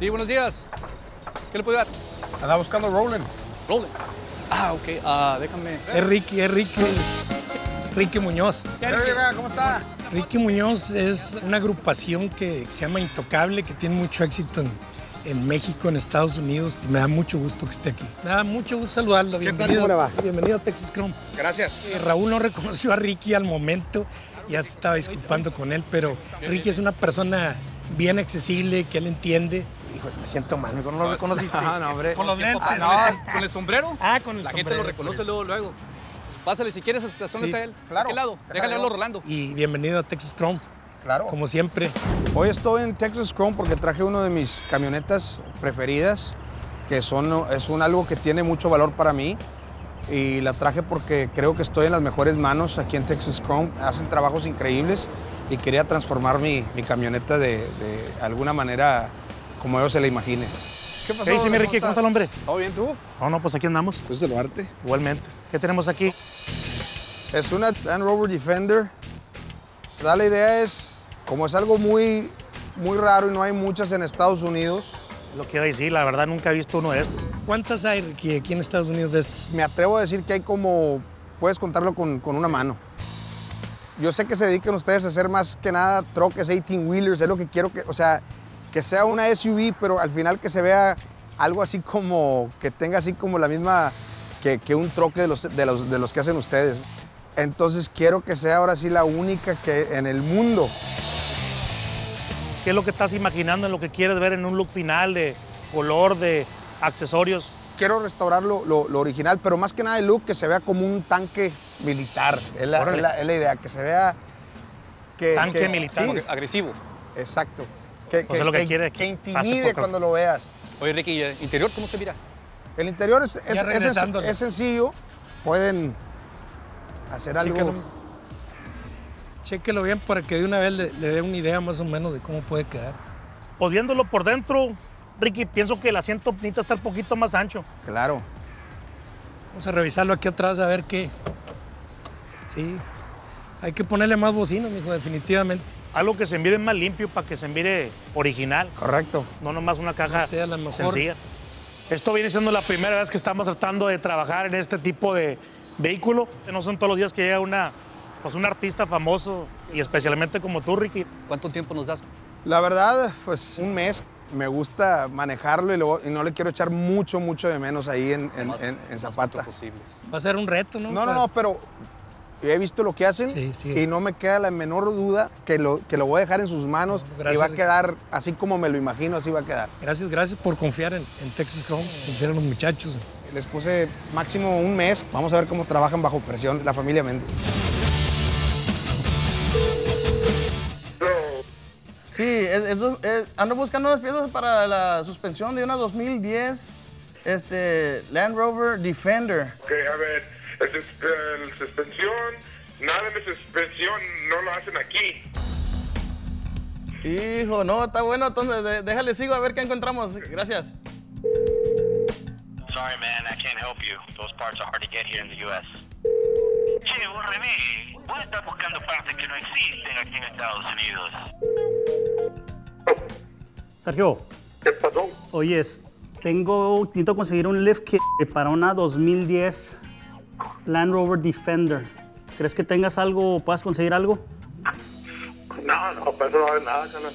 Sí, buenos días. ¿Qué le puedo dar? Andaba buscando Roland. Roland. Ah, ok. Ah, déjame. Es Ricky, es Ricky. Ricky Muñoz. ¿Cómo está? Ricky Muñoz es una agrupación que se llama Intocable, que tiene mucho éxito en, en México, en Estados Unidos. Me da mucho gusto que esté aquí. Me da mucho gusto saludarlo. ¿Qué tal? Bienvenido, ¿Cómo le va? Bienvenido a Texas Chrome. Gracias. Eh, Raúl no reconoció a Ricky al momento, ya se estaba disculpando con él, pero Ricky es una persona bien accesible, que él entiende. Hijos, me siento mal, ¿no lo reconociste? Ah, no, hombre. Con los lentes. Ah, con, el, con el sombrero. Ah, con el La gente sombrero, lo reconoce luego, luego. Pues pásale si quieres hasta dónde Sí, está él. claro. ¿A qué lado? Déjale hablarlo Rolando. Y bienvenido a Texas Chrome, Claro. como siempre. Hoy estoy en Texas Chrome porque traje uno de mis camionetas preferidas, que son, es un algo que tiene mucho valor para mí. Y la traje porque creo que estoy en las mejores manos aquí en Texas Chrome. Hacen trabajos increíbles y quería transformar mi, mi camioneta de, de alguna manera como yo se la imagine. ¿Qué pasó? ¿Qué dice mi Ricky? ¿Cómo está el hombre? ¿Todo bien tú? No, no, pues aquí andamos. Pues saludarte. Igualmente. ¿Qué tenemos aquí? Es una Land Rover Defender. Da la idea es, como es algo muy, muy raro y no hay muchas en Estados Unidos, Lo a decir, la verdad nunca he visto uno de estos. ¿Cuántas hay, Ricky, aquí en Estados Unidos de estos? me atrevo a decir que hay como, puedes contarlo con, con una mano. Yo sé que se dedican ustedes a hacer más que nada troques, 18-wheelers, es lo que quiero que, o sea, que sea una SUV, pero al final que se vea algo así como, que tenga así como la misma, que, que un troque de los, de, los, de los que hacen ustedes. Entonces quiero que sea ahora sí la única que en el mundo ¿Qué es lo que estás imaginando en lo que quieres ver en un look final de color, de accesorios? quiero restaurar lo, lo- lo original, pero más que nada el look que se vea como un tanque militar. Es la, es la- es la idea, que se vea... Que, Tanque que- militar. sí, agresivo. exacto. Que, es lo que quiere que que intimide cuando lo veas. Oye, Ricky, ¿eh, ¿interior cómo se mira? El interior es, es, es, sencillo. Pueden hacer algo... Chéquelo. Chéquelo bien para que de una vez le, le dé una idea más o menos de cómo puede quedar. Pues viéndolo por dentro, Ricky, pienso que el asiento necesita estar un poquito más ancho. Claro. Vamos a revisarlo aquí atrás a ver qué. Sí. Hay que ponerle más bocina, mijo, definitivamente. Algo que se mire más limpio para que se mire original, Correcto. no nomás una caja No sea la mejor. sencilla. Esto viene siendo la primera vez que estamos tratando de trabajar en este tipo de vehículo. No son todos los días que llega una, pues un artista famoso y especialmente como tú, Ricky. ¿Cuánto tiempo nos das? La verdad, pues un mes. Me gusta manejarlo y, luego- y no le quiero echar mucho, mucho de menos ahí en, en, Más- en- Zapata. posible. Va a ser un reto, ¿no? No, no, no, pero he visto lo que hacen Sí, sí. y no me queda la menor duda que lo, que lo voy a dejar en sus manos Gracias, y va a quedar así como me lo imagino, así va a quedar. Gracias, gracias por confiar en, en Texas Chrome, confiar en los muchachos. Les puse máximo un mes. Vamos a ver cómo trabajan bajo presión la familia Méndez. Sí, es- es- es- ando buscando las piezas para la suspensión de una 2010 este, Land Rover Defender. Ok, a ver, eh, la suspensión, nada de suspensión no lo hacen aquí. Hijo, no, está bueno, entonces déjale sigo a ver qué encontramos. Gracias. Sorry, man, I can't help you. Those parts are hard to get here in the U.S. Che, vos René, vos estás buscando partes que no existen aquí en Estados Unidos. Sergio, ¿Qué pasó? oyes, tengo, necesito conseguir un lift kit para una 2010 Land Rover Defender. ¿Crees que tengas algo, puedas conseguir algo? No, no, para eso no haber nada, carnal.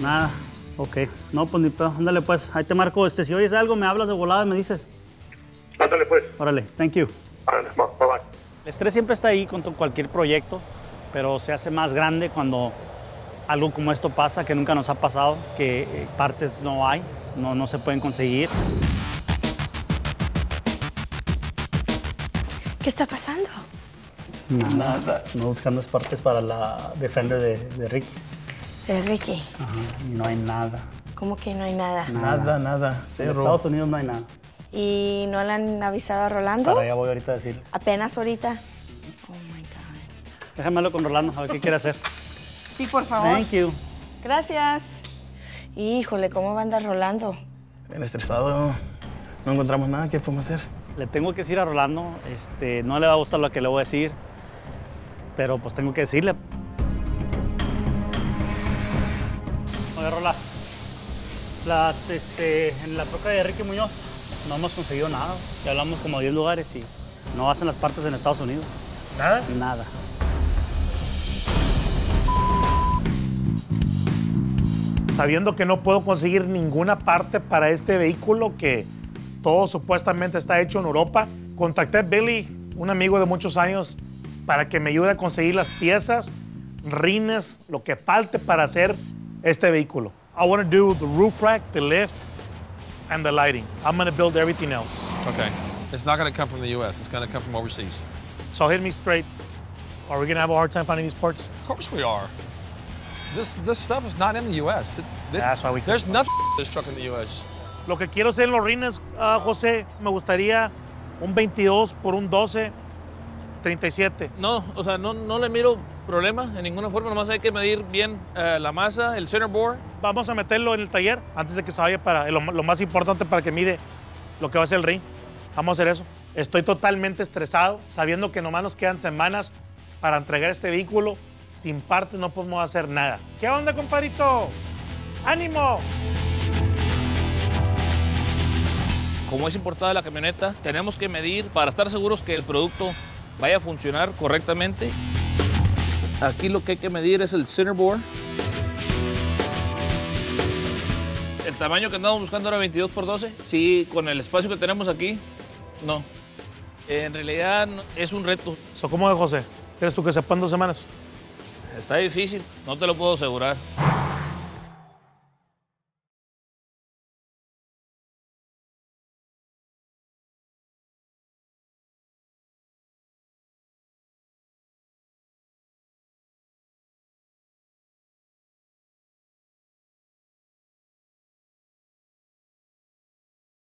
Nada. Ok. No, pues ni pedo. Ándale, pues. Ahí te marco. Este, si oyes algo, me hablas de volada, me dices. Ándale, pues. Órale. Thank you. Ándale, bye bye. El estrés siempre está ahí con cualquier proyecto, pero se hace más grande cuando algo como esto pasa, que nunca nos ha pasado, que eh, partes no hay, no, no se pueden conseguir. ¿Qué está pasando? Nada. No buscando partes para la Defender de, de Ricky. Eh, Ricky, Ajá, y no hay nada. ¿cómo que no hay nada? Nada, nada. En Cero. Estados Unidos no hay nada. ¿Y no le han avisado a Rolando? Para allá voy ahorita a decir. Apenas ahorita. Oh my God. Déjamelo con Rolando, a ver qué quiere hacer. Sí, por favor. Thank you. Gracias. Híjole, ¿cómo va a andar Rolando? Bien estresado. No encontramos nada. ¿Qué podemos hacer? Le tengo que decir a Rolando, este, no le va a gustar lo que le voy a decir, pero pues tengo que decirle. Oye, Rola, Las, este, en la troca de Enrique Muñoz no hemos conseguido nada. Ya hablamos como 10 lugares y no hacen las partes en Estados Unidos. ¿Nada? Nada. Sabiendo que no puedo conseguir ninguna parte para este vehículo que todo supuestamente está hecho en Europa, contacté a Billy, un amigo de muchos años, para que me ayude a conseguir las piezas, rines, lo que falte para hacer este vehículo. I want to do the roof rack, the lift, and the lighting. I'm going to build everything else. Okay. It's not going to come from the U.S. It's going to come from overseas. So hit me straight. Are we going to have a hard time finding these parts? Of course we are. This this stuff is not in the U.S. It- it- That's why we There's nothing this truck in the U.S. Lo que quiero hacer en los rines, ah, José, me gustaría un 22 por un 12, 37. No, o sea, no, no le miro problema en ninguna forma, nomás hay que medir bien eh, la masa, el center bore. Vamos a meterlo en el taller antes de que se vaya para lo, lo más importante para que mide lo que va a ser el ring. Vamos a hacer eso. Estoy totalmente estresado, sabiendo que nomás nos quedan semanas para entregar este vehículo. Sin partes no podemos hacer nada. ¿Qué onda, compadrito? ¡Ánimo! Como es importada la camioneta, tenemos que medir para estar seguros que el producto vaya a funcionar correctamente. Aquí lo que hay que medir es el center bore. El tamaño que andamos buscando era 22 por 12. Sí, con el espacio que tenemos aquí, no. En realidad es un reto. So, ¿Cómo es, José? ¿Quieres tú que sepan dos semanas? Está difícil, no te lo puedo asegurar.